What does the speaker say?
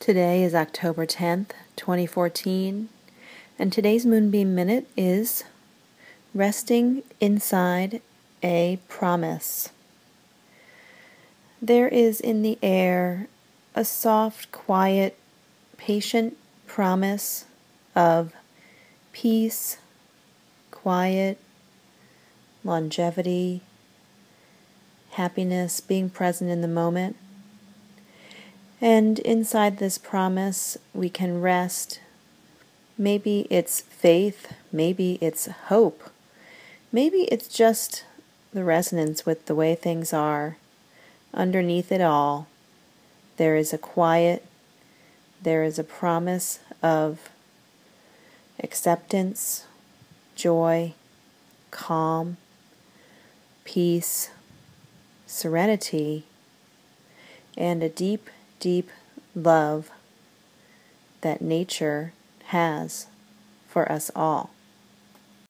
Today is October 10th, 2014, and today's Moonbeam Minute is Resting Inside a Promise. There is in the air a soft, quiet, patient promise of peace, quiet, longevity, happiness, being present in the moment. And inside this promise, we can rest. Maybe it's faith, maybe it's hope, maybe it's just the resonance with the way things are. Underneath it all, there is a quiet, there is a promise of acceptance, joy, calm, peace, serenity, and a deep deep love that nature has for us all.